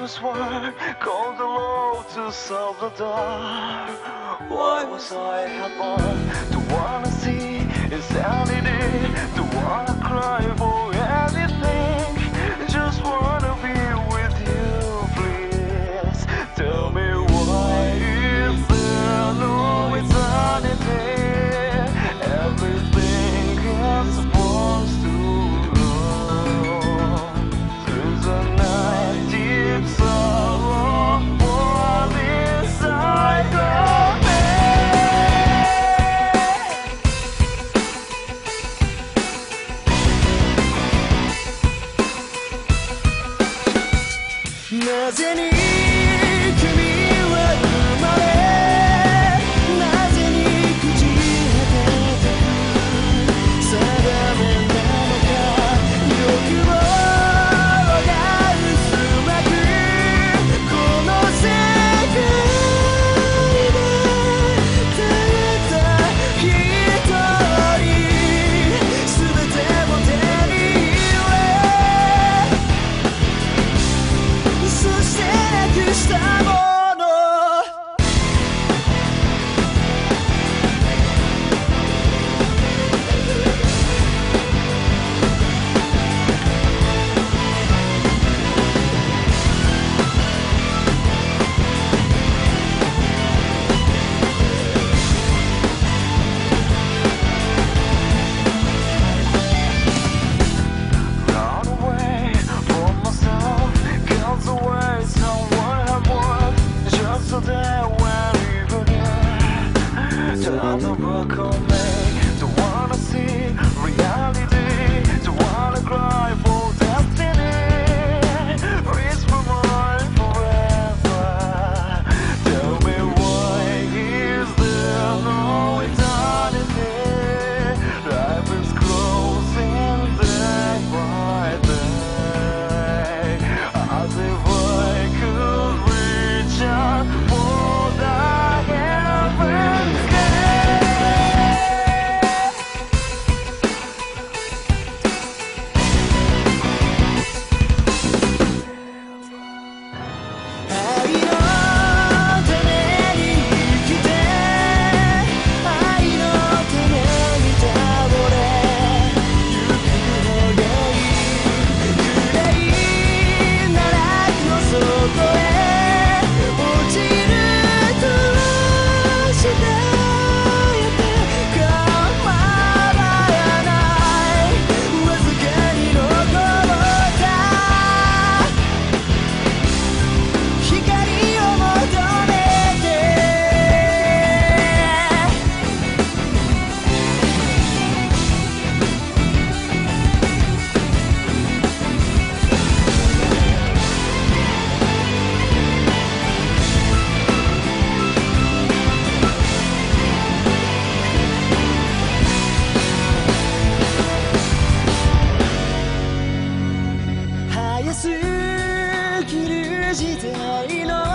Was work called the to solve the Dark. Why was I born to wanna see insanity, to wanna cry for anything? なぜに Another home. じてないの